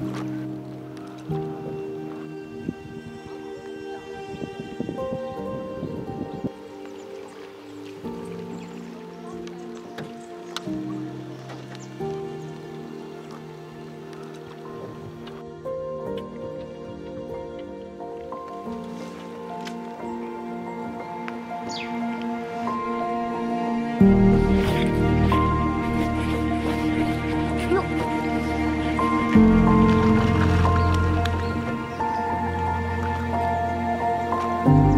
Música Bye.